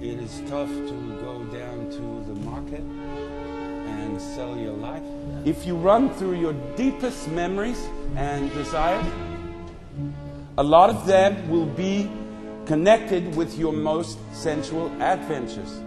it is tough to go down to the market and sell your life. If you run through your deepest memories and desires, a lot of them will be connected with your most sensual adventures.